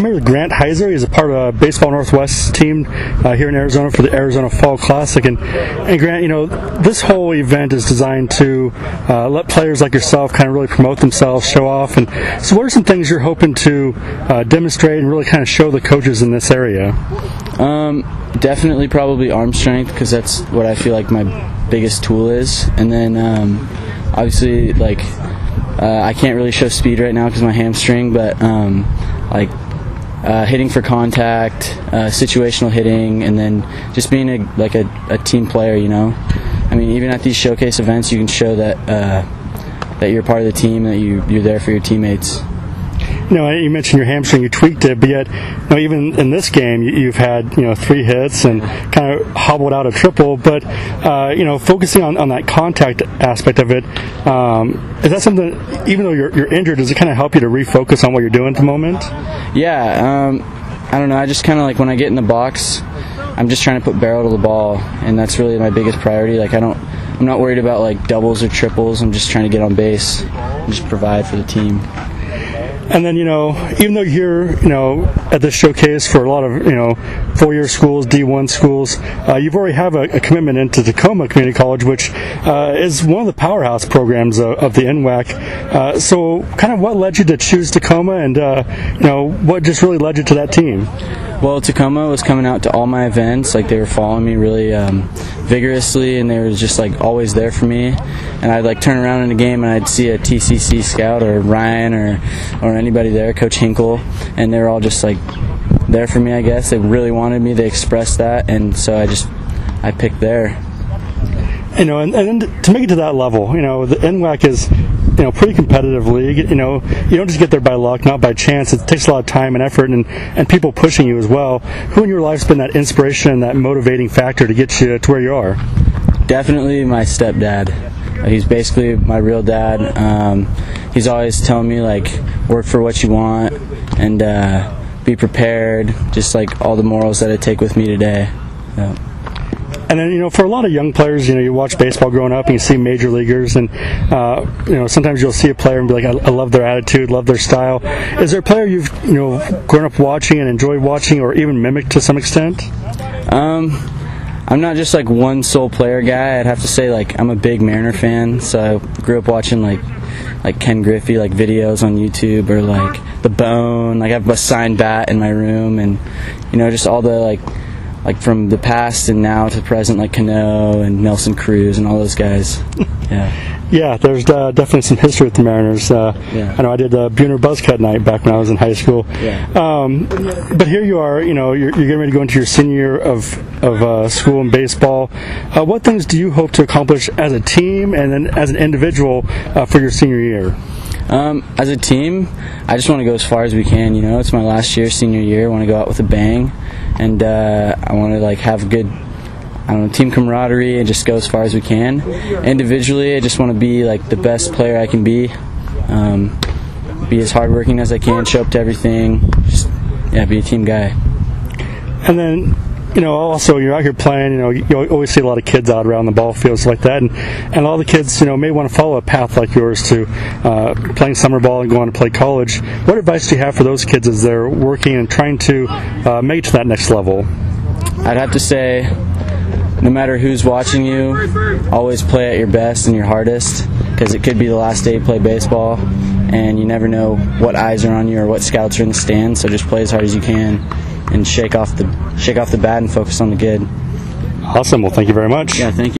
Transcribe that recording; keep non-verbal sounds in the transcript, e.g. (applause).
Maybe Grant Heiser is a part of a Baseball Northwest team uh, here in Arizona for the Arizona Fall Classic. And, and Grant, you know, this whole event is designed to uh, let players like yourself kind of really promote themselves, show off. And so, what are some things you're hoping to uh, demonstrate and really kind of show the coaches in this area? Um, definitely, probably arm strength because that's what I feel like my biggest tool is. And then, um, obviously, like uh, I can't really show speed right now because my hamstring, but um, like uh, hitting for contact, uh, situational hitting, and then just being a, like a, a, team player. You know, I mean, even at these showcase events, you can show that uh, that you're part of the team, that you you're there for your teammates you know, you mentioned your hamstring, you tweaked it, but yet, you know, even in this game, you've had, you know, three hits and kind of hobbled out a triple. But, uh, you know, focusing on, on that contact aspect of it, um, is that something, even though you're, you're injured, does it kind of help you to refocus on what you're doing at the moment? Yeah. Um, I don't know. I just kind of like when I get in the box, I'm just trying to put barrel to the ball, and that's really my biggest priority. Like, I don't, I'm not worried about like doubles or triples. I'm just trying to get on base and just provide for the team. And then, you know, even though you're, you know, at this showcase for a lot of, you know, four-year schools, D1 schools, uh, you've already have a, a, commitment into Tacoma Community College, which uh, is one of the powerhouse programs of, of the NWAC. Uh, so, kind of what led you to choose Tacoma, and uh, you know, what just really led you to that team? Well, Tacoma was coming out to all my events. Like they were following me really um, vigorously, and they were just like always there for me. And I'd like turn around in a game and I'd see a TCC scout or Ryan or or anybody there, Coach Hinkle, and they were all just like there for me. I guess they really wanted me. They expressed that, and so I just I picked there. You know, and, and to make it to that level, you know, the NWAC is you know pretty competitive league. You know, you don't just get there by luck, not by chance. It takes a lot of time and effort, and and people pushing you as well. Who in your life's been that inspiration and that motivating factor to get you to where you are? Definitely my stepdad. He's basically my real dad. Um, he's always telling me like work for what you want and uh, be prepared. Just like all the morals that I take with me today. Yeah. And then, you know, for a lot of young players, you know, you watch baseball growing up and you see major leaguers, and, uh, you know, sometimes you'll see a player and be like, I, I, love their attitude, love their style. Is there a player you've, you know, grown up watching and enjoyed watching or even mimicked to some extent? Um, I'm not just like one sole player guy. I'd have to say, like, I'm a big Mariner fan, so I grew up watching, like, like Ken Griffey, like videos on YouTube or like The Bone. Like I have a signed bat in my room, and you know, just all the like like from the past and now to the present, like Cano and Nelson Cruz and all those guys. (laughs) Yeah. Yeah, there's uh, definitely some history with the Mariners. Uh, yeah. I know I did the Buhner Buzzcut night back when I was in high school. Yeah. Um, but here you are, you know, you're, you're, getting ready to go into your senior year of, of uh, school and baseball. Uh, what things do you hope to accomplish as a team and then as an individual uh, for your senior year? Um, as a team, I just want to go as far as we can. You know, it's my last year, senior year. I want to go out with a bang and uh, I want to like have good I don't know, team camaraderie and just go as far as we can. Individually, I just want to be like the best player I can be, um, be as hardworking as I can, show up to everything, just yeah, be a team guy. And then you know, also you're out here playing. You know, you always see a lot of kids out around the ball fields like that, and and all the kids, you know, may want to follow a path like yours to uh, playing summer ball and going to play college. What advice do you have for those kids as they're working and trying to uh, make it to that next level? I'd have to say, no matter who's watching you, always play at your best and your hardest, because it could be the last day you play baseball, and you never know what eyes are on you or what scouts are in the stands. So just play as hard as you can and shake off the shake off the bat and focus on the good. Awesome. Well, thank you very much. Yeah, thank you.